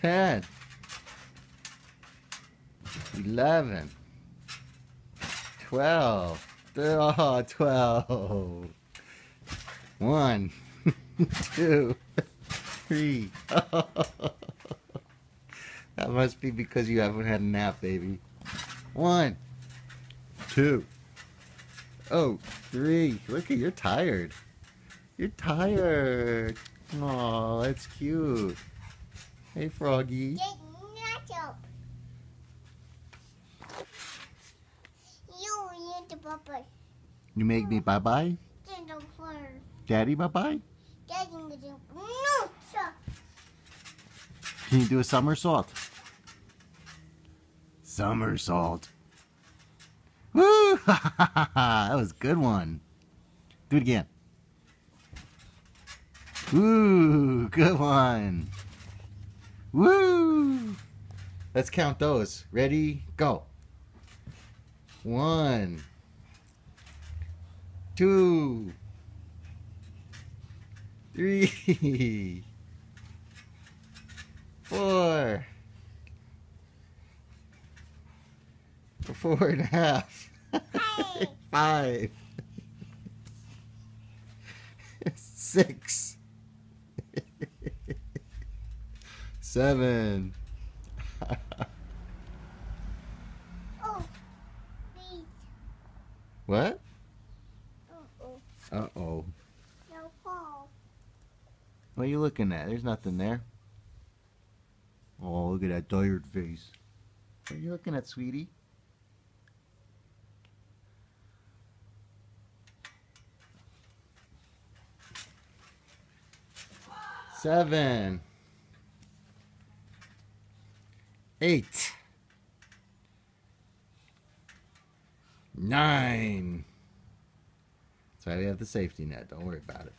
Ten. Eleven. Twelve. Oh, twelve. One. Two. Three. that must be because you haven't had a nap, baby. One. Two. Oh, three. Look at you're tired. You're tired. Oh, that's cute. Hey, Froggy. Get nacho. You need the papa. You make me bye bye. Get the floor. Daddy bye bye. Get in the nacho. Can you do a somersault? Somersault. Woo! that was a good one. Do it again. Woo! Good one. Woo! Let's count those. Ready? Go. One. Two. Three. Four. Four and a half. Five. Six. Seven. Oh, please. What? Uh-oh. Uh-oh. No fall. What are you looking at? There's nothing there. Oh, look at that tired face. What are you looking at, sweetie? Seven. Eight. Nine. That's why we have the safety net. Don't worry about it.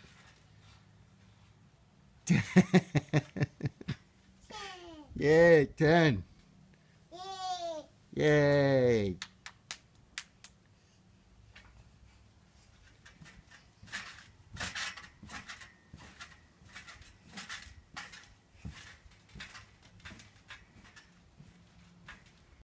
Ten. Yay, 10. Yay. Yay.